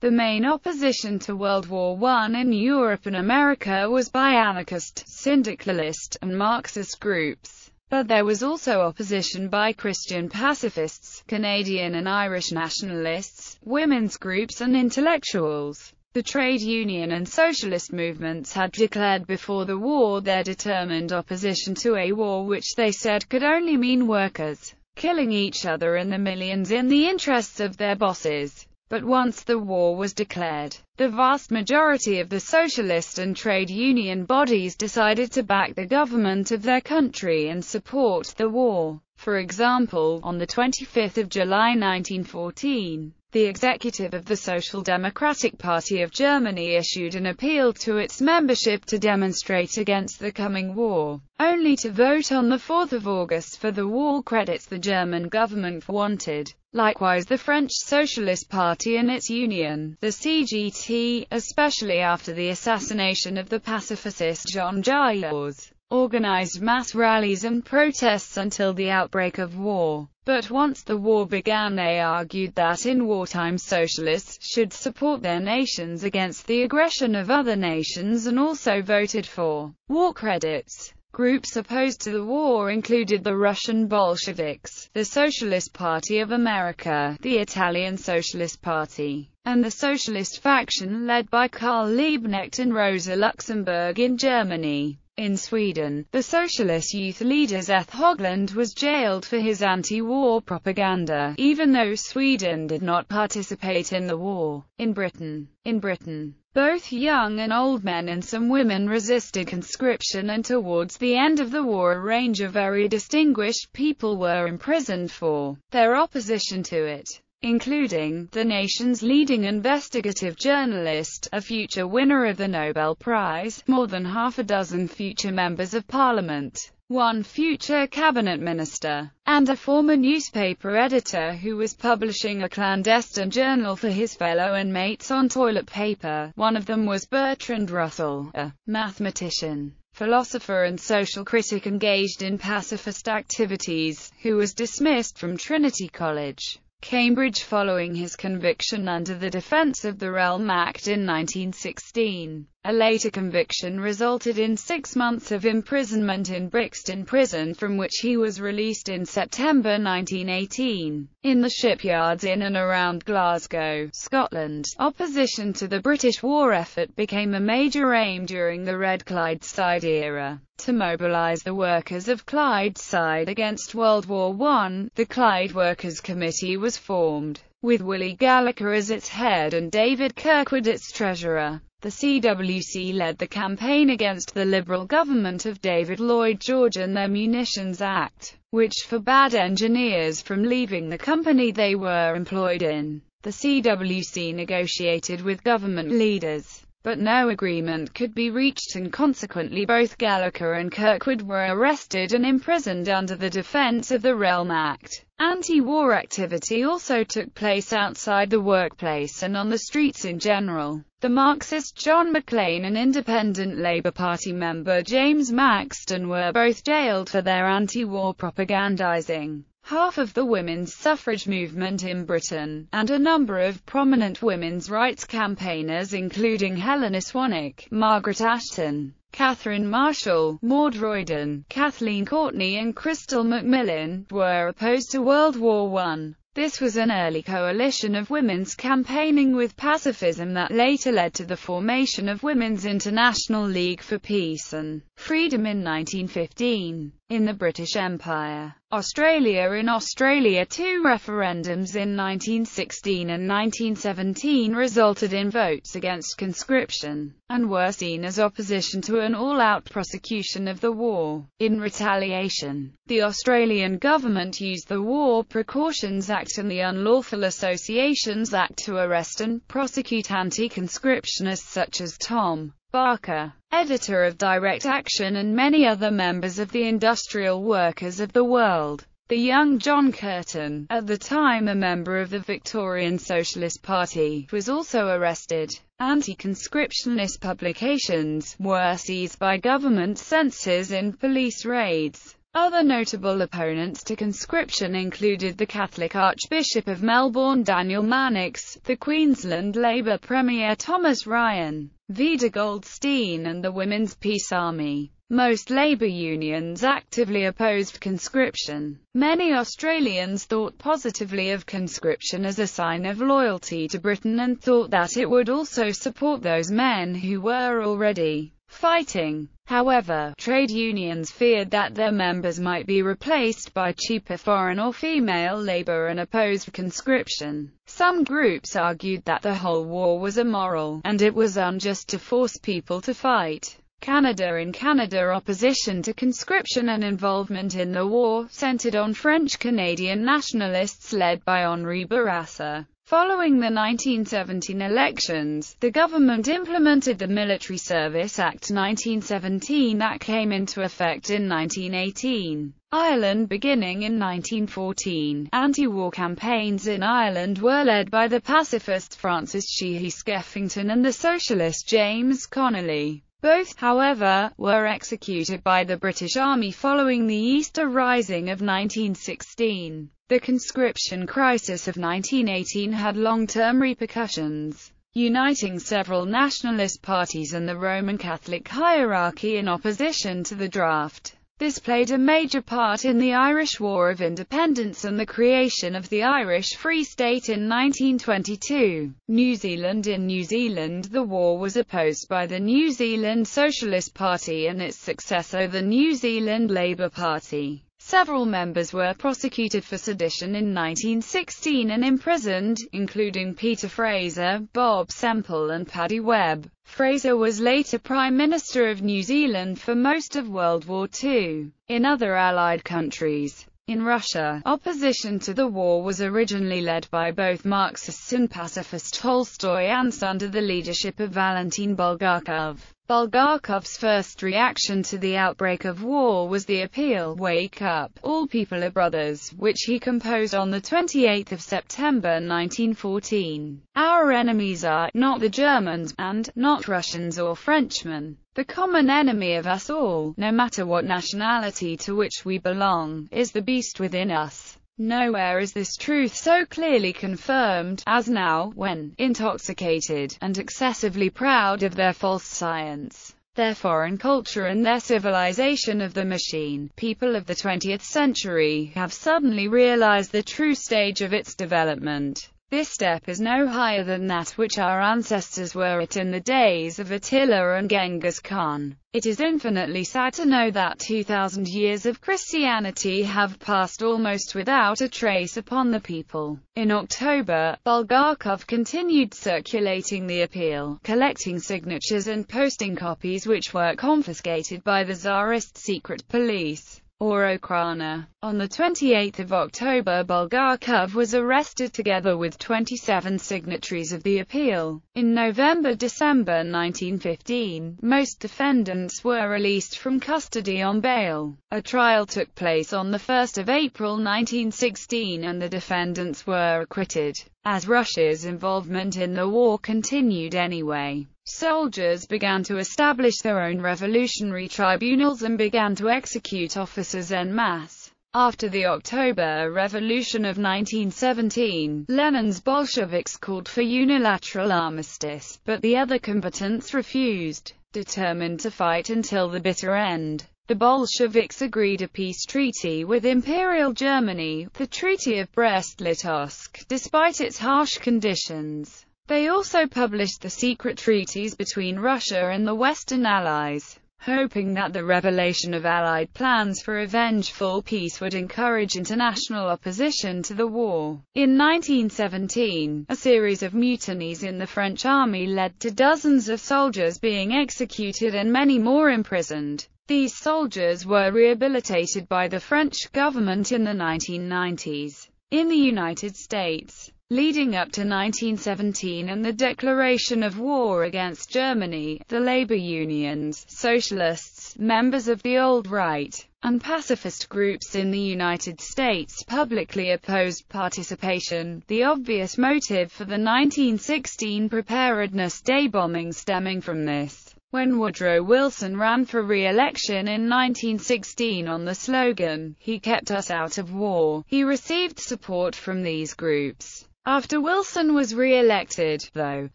The main opposition to World War I in Europe and America was by anarchist, syndicalist, and Marxist groups. But there was also opposition by Christian pacifists, Canadian and Irish nationalists, women's groups and intellectuals. The trade union and socialist movements had declared before the war their determined opposition to a war which they said could only mean workers killing each other and the millions in the interests of their bosses. But once the war was declared, the vast majority of the socialist and trade union bodies decided to back the government of their country and support the war. For example, on 25 July 1914, the executive of the Social Democratic Party of Germany issued an appeal to its membership to demonstrate against the coming war, only to vote on 4 August for the war credits the German government wanted. Likewise the French Socialist Party and its union, the CGT, especially after the assassination of the pacifist Jean Jaurès, organized mass rallies and protests until the outbreak of war. But once the war began they argued that in wartime socialists should support their nations against the aggression of other nations and also voted for war credits. Groups opposed to the war included the Russian Bolsheviks, the Socialist Party of America, the Italian Socialist Party, and the socialist faction led by Karl Liebknecht and Rosa Luxemburg in Germany. In Sweden, the socialist youth leader Zeth Höglund was jailed for his anti-war propaganda, even though Sweden did not participate in the war. In Britain, in Britain, both young and old men and some women resisted conscription and towards the end of the war a range of very distinguished people were imprisoned for their opposition to it including the nation's leading investigative journalist, a future winner of the Nobel Prize, more than half a dozen future members of parliament, one future cabinet minister, and a former newspaper editor who was publishing a clandestine journal for his fellow inmates on toilet paper. One of them was Bertrand Russell, a mathematician philosopher and social critic engaged in pacifist activities, who was dismissed from Trinity College. Cambridge following his conviction under the Defence of the Realm Act in 1916. A later conviction resulted in six months of imprisonment in Brixton Prison from which he was released in September 1918. In the shipyards in and around Glasgow, Scotland, opposition to the British war effort became a major aim during the Red Clydeside era. To mobilise the workers of Clydeside against World War I, the Clyde Workers' Committee was formed, with Willie Gallacher as its head and David Kirkwood its treasurer. The CWC led the campaign against the Liberal government of David Lloyd George and their Munitions Act, which forbade engineers from leaving the company they were employed in. The CWC negotiated with government leaders, but no agreement could be reached and consequently both Gallacher and Kirkwood were arrested and imprisoned under the Defense of the Realm Act. Anti-war activity also took place outside the workplace and on the streets in general. The Marxist John Maclean and Independent Labour Party member James Maxton were both jailed for their anti-war propagandizing. Half of the women's suffrage movement in Britain, and a number of prominent women's rights campaigners including Helena Swanwick, Margaret Ashton, Catherine Marshall, Maud Royden, Kathleen Courtney and Chrystal Macmillan, were opposed to World War I. This was an early coalition of women's campaigning with pacifism that later led to the formation of Women's International League for Peace and Freedom in 1915. In the British Empire, Australia In Australia two referendums in 1916 and 1917 resulted in votes against conscription, and were seen as opposition to an all-out prosecution of the war. In retaliation, the Australian government used the War Precautions Act and the Unlawful Associations Act to arrest and prosecute anti-conscriptionists such as Tom Barker, editor of Direct Action and many other members of the industrial workers of the world. The young John Curtin, at the time a member of the Victorian Socialist Party, was also arrested. Anti-conscriptionist publications were seized by government censors in police raids. Other notable opponents to conscription included the Catholic Archbishop of Melbourne Daniel Mannix, the Queensland Labor Premier Thomas Ryan, Vida Goldstein and the Women's Peace Army. Most labour unions actively opposed conscription. Many Australians thought positively of conscription as a sign of loyalty to Britain and thought that it would also support those men who were already fighting. However, trade unions feared that their members might be replaced by cheaper foreign or female labor and opposed conscription. Some groups argued that the whole war was immoral, and it was unjust to force people to fight. Canada In Canada opposition to conscription and involvement in the war centered on French-Canadian nationalists led by Henri Bourassa. Following the 1917 elections, the government implemented the Military Service Act 1917 that came into effect in 1918. Ireland beginning in 1914, anti-war campaigns in Ireland were led by the pacifist Francis Sheehy Skeffington and the socialist James Connolly. Both, however, were executed by the British Army following the Easter Rising of 1916. The conscription crisis of 1918 had long-term repercussions, uniting several nationalist parties and the Roman Catholic hierarchy in opposition to the draft. This played a major part in the Irish War of Independence and the creation of the Irish Free State in 1922. New Zealand In New Zealand the war was opposed by the New Zealand Socialist Party and its successor the New Zealand Labour Party. Several members were prosecuted for sedition in 1916 and imprisoned, including Peter Fraser, Bob Semple and Paddy Webb. Fraser was later Prime Minister of New Zealand for most of World War II. In other Allied countries, in Russia, opposition to the war was originally led by both Marxists and pacifist Tolstoyans under the leadership of Valentin Bulgakov. Bulgakov's first reaction to the outbreak of war was the appeal, Wake Up, All People Are Brothers, which he composed on 28 September 1914. Our enemies are, not the Germans, and, not Russians or Frenchmen. The common enemy of us all, no matter what nationality to which we belong, is the beast within us. Nowhere is this truth so clearly confirmed, as now, when, intoxicated, and excessively proud of their false science, their foreign culture and their civilization of the machine, people of the 20th century have suddenly realized the true stage of its development. This step is no higher than that which our ancestors were at in the days of Attila and Genghis Khan. It is infinitely sad to know that 2,000 years of Christianity have passed almost without a trace upon the people. In October, Bulgakov continued circulating the appeal, collecting signatures and posting copies which were confiscated by the Tsarist secret police or Okhrana. On 28 October Bulgakov was arrested together with 27 signatories of the appeal. In November-December 1915, most defendants were released from custody on bail. A trial took place on 1 April 1916 and the defendants were acquitted, as Russia's involvement in the war continued anyway. Soldiers began to establish their own revolutionary tribunals and began to execute officers en masse. After the October Revolution of 1917, Lenin's Bolsheviks called for unilateral armistice, but the other combatants refused, determined to fight until the bitter end. The Bolsheviks agreed a peace treaty with Imperial Germany, the Treaty of Brest-Litovsk, despite its harsh conditions. They also published the secret treaties between Russia and the Western Allies, hoping that the revelation of Allied plans for a vengeful peace would encourage international opposition to the war. In 1917, a series of mutinies in the French army led to dozens of soldiers being executed and many more imprisoned. These soldiers were rehabilitated by the French government in the 1990s. In the United States, Leading up to 1917 and the declaration of war against Germany, the labor unions, socialists, members of the old right, and pacifist groups in the United States publicly opposed participation, the obvious motive for the 1916 Preparedness Day bombing stemming from this. When Woodrow Wilson ran for re-election in 1916 on the slogan, He kept us out of war, he received support from these groups. After Wilson was re-elected, though,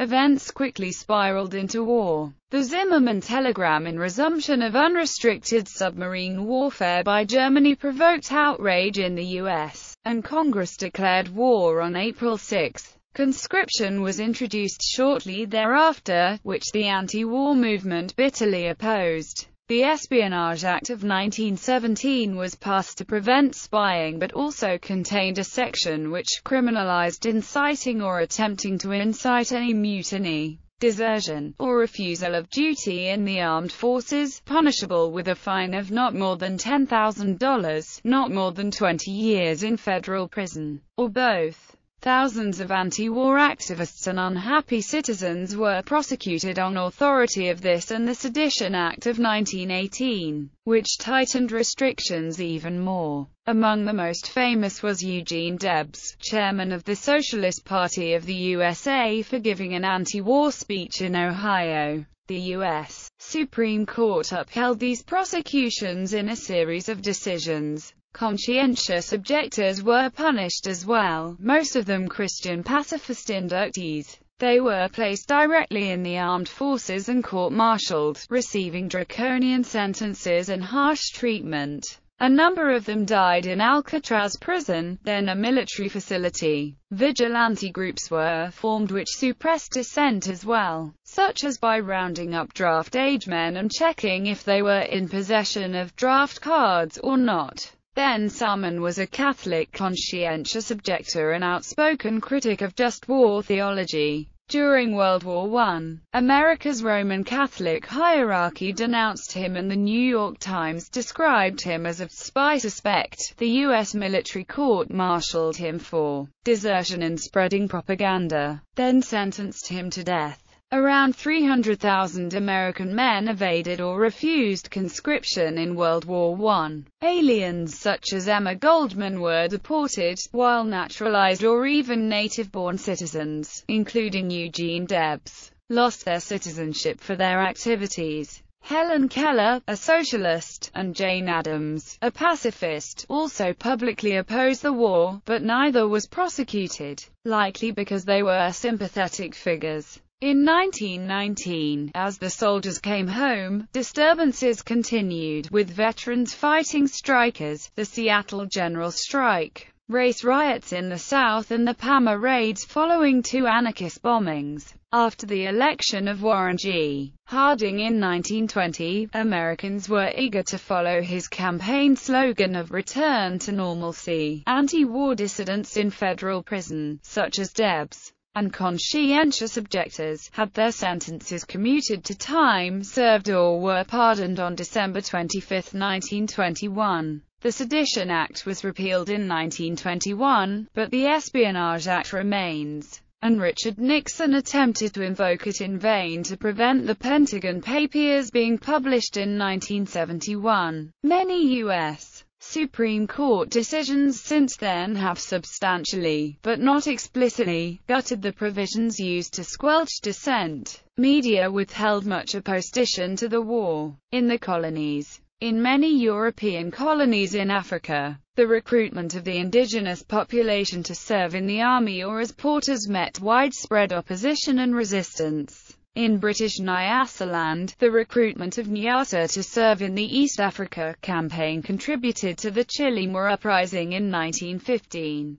events quickly spiraled into war. The Zimmermann telegram in resumption of unrestricted submarine warfare by Germany provoked outrage in the U.S., and Congress declared war on April 6. Conscription was introduced shortly thereafter, which the anti-war movement bitterly opposed. The Espionage Act of 1917 was passed to prevent spying but also contained a section which criminalized inciting or attempting to incite any mutiny, desertion, or refusal of duty in the armed forces, punishable with a fine of not more than $10,000, not more than 20 years in federal prison, or both. Thousands of anti-war activists and unhappy citizens were prosecuted on authority of this and the Sedition Act of 1918, which tightened restrictions even more. Among the most famous was Eugene Debs, chairman of the Socialist Party of the USA for giving an anti-war speech in Ohio. The U.S. Supreme Court upheld these prosecutions in a series of decisions. Conscientious objectors were punished as well, most of them Christian pacifist inductees. They were placed directly in the armed forces and court-martialed, receiving draconian sentences and harsh treatment. A number of them died in Alcatraz prison, then a military facility. Vigilante groups were formed which suppressed dissent as well, such as by rounding up draft age men and checking if they were in possession of draft cards or not. Ben Salmon was a Catholic conscientious objector and outspoken critic of just war theology. During World War I, America's Roman Catholic hierarchy denounced him and the New York Times described him as a spy suspect. The U.S. military court-martialed him for desertion and spreading propaganda, then sentenced him to death. Around 300,000 American men evaded or refused conscription in World War I. Aliens such as Emma Goldman were deported, while naturalized or even native-born citizens, including Eugene Debs, lost their citizenship for their activities. Helen Keller, a socialist, and Jane Addams, a pacifist, also publicly opposed the war, but neither was prosecuted, likely because they were sympathetic figures. In 1919, as the soldiers came home, disturbances continued, with veterans fighting strikers, the Seattle General Strike, race riots in the South and the Palmer raids following two anarchist bombings. After the election of Warren G. Harding in 1920, Americans were eager to follow his campaign slogan of return to normalcy. Anti-war dissidents in federal prison, such as Debs, and conscientious objectors, had their sentences commuted to time served or were pardoned on December 25, 1921. The Sedition Act was repealed in 1921, but the Espionage Act remains, and Richard Nixon attempted to invoke it in vain to prevent the Pentagon Papers being published in 1971. Many U.S. Supreme Court decisions since then have substantially, but not explicitly, gutted the provisions used to squelch dissent. Media withheld much opposition to the war. In the colonies, in many European colonies in Africa, the recruitment of the indigenous population to serve in the army or as porters met widespread opposition and resistance. In British Nyasaland, the recruitment of Nyasa to serve in the East Africa Campaign contributed to the Chilembwe Uprising in 1915.